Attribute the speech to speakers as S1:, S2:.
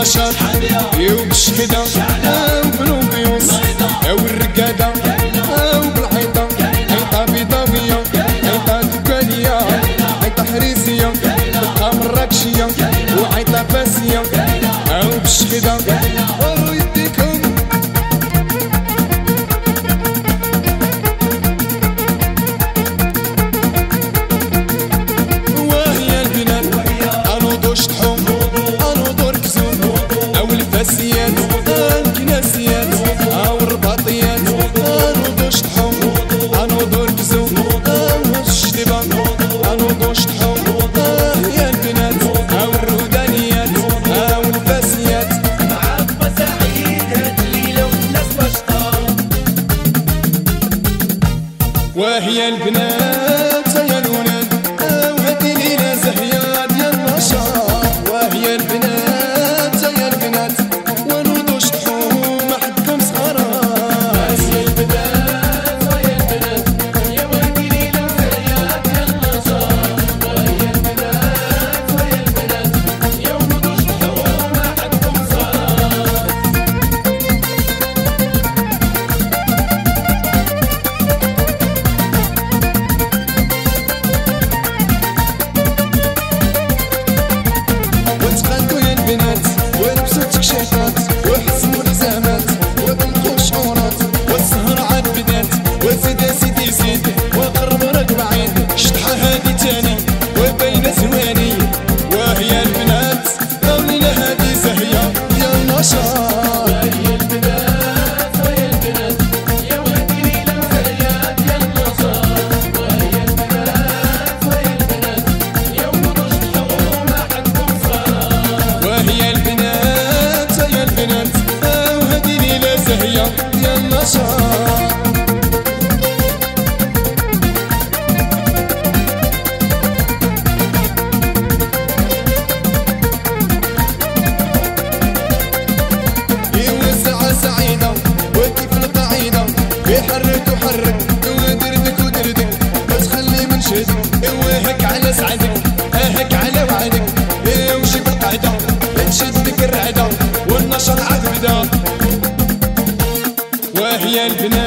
S1: بشر يو بالشمدة أو بلوبيوس أو الرقادة أو بالحيطة. عيطة بيضاوية. عيطة دوكانية عيطة حريزية تبقى مراكشية. وعيطة فاسية. أو بالشمدة وهي البنات وشد. إيه، وهك على سعدك. إيه، هك على وعدك. إيه، وشي بالقعدة. نشدك الرعدة. والنشر عاد بدا. وهي البنت